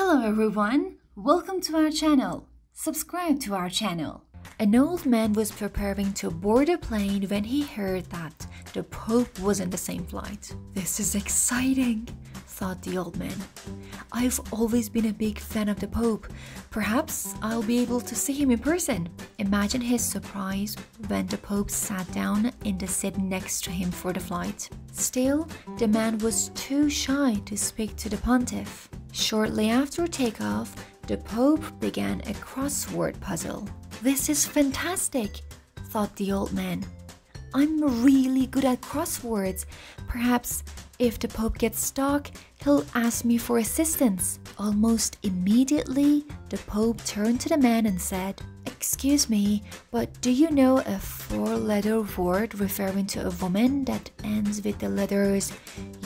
Hello everyone, welcome to our channel. Subscribe to our channel. An old man was preparing to board a plane when he heard that the Pope was in the same flight. This is exciting, thought the old man. I've always been a big fan of the Pope. Perhaps I'll be able to see him in person. Imagine his surprise when the Pope sat down in the seat next to him for the flight. Still, the man was too shy to speak to the pontiff. Shortly after takeoff, the Pope began a crossword puzzle. This is fantastic, thought the old man. I'm really good at crosswords. Perhaps if the Pope gets stuck, he'll ask me for assistance. Almost immediately, the Pope turned to the man and said, Excuse me, but do you know a four letter word referring to a woman that ends with the letters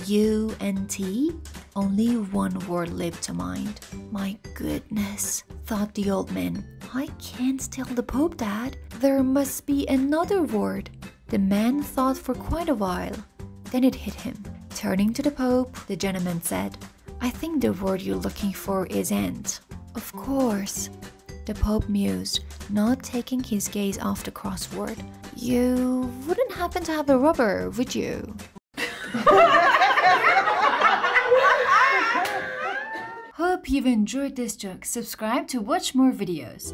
U and T? Only one word leaped to mind. My goodness, thought the old man. I can't tell the Pope that. There must be another word. The man thought for quite a while. Then it hit him. Turning to the Pope, the gentleman said, I think the word you're looking for is end. Of course. The Pope mused, not taking his gaze off the crossword. You wouldn't happen to have a rubber, would you? Hope you've enjoyed this joke. Subscribe to watch more videos.